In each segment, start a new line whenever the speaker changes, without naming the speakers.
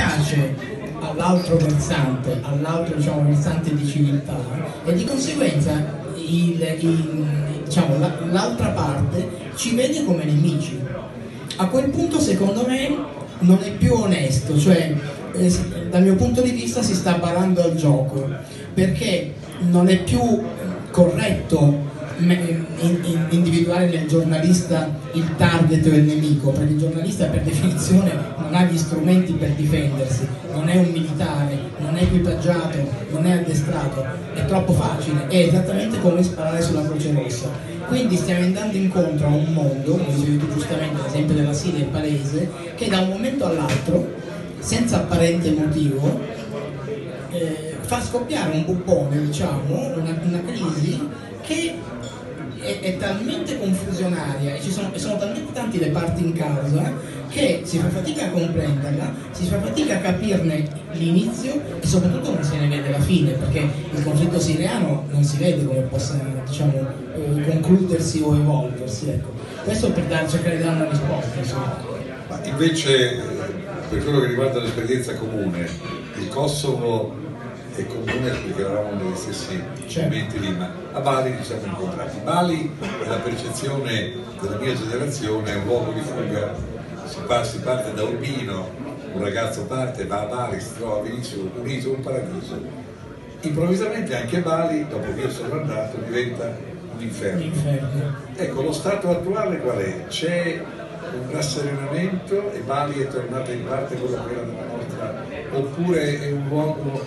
piace all'altro versante, all'altro diciamo, versante di civiltà e di conseguenza diciamo, la, l'altra parte ci vede come nemici. A quel punto secondo me non è più onesto, cioè eh, dal mio punto di vista si sta barando al gioco, perché non è più corretto individuare nel giornalista il target o il nemico, perché il giornalista per definizione non ha gli strumenti per difendersi, non è un militare, non è equipaggiato, non è addestrato, è troppo facile, è esattamente come sparare sulla Croce Rossa. Quindi stiamo andando incontro a un mondo, come dicevi tu giustamente, l'esempio della Siria è palese, che da un momento all'altro, senza apparente motivo, eh, fa scoppiare un bubbone, diciamo, una, una crisi che è, è, talmente confusionaria e sono, sono, talmente tanti le parti in causa che si fa fatica a comprenderla, si fa fatica a capirne l'inizio e soprattutto non se ne vede la fine, perché il conflitto siriano non si vede come possa diciamo, eh, concludersi o evolversi. Ecco. Questo per dar, cercare di dare una risposta.
Ma invece, per quello che riguarda l'esperienza comune, il Kosovo è comune perché eravamo negli stessi certo. momenti lì, ma a Bali ci siamo incontrati. Bali, la percezione della mia generazione, è un luogo di fuga, si, pa si parte da Urbino, un ragazzo parte, va a Bali, si trova benissimo, unito un paradiso. Improvvisamente anche Bali, dopo che io sono andato, diventa un inferno. inferno. Ecco, lo stato attuale qual è? C'è un rasserenamento e Bali è tornata in parte quello che era della nostra, oppure è un luogo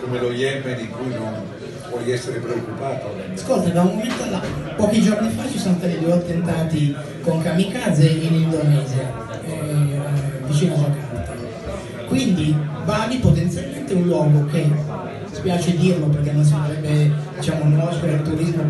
come lo Yemen in cui non puoi essere preoccupato?
Ascolta, da un momento all'altro, pochi giorni fa ci sono stati due attentati con kamikaze in Indonesia, eh, vicino a Jakarta. Quindi Bali potenzialmente è un luogo che, spiace dirlo perché non si dovrebbe diciamo, nuocere al turismo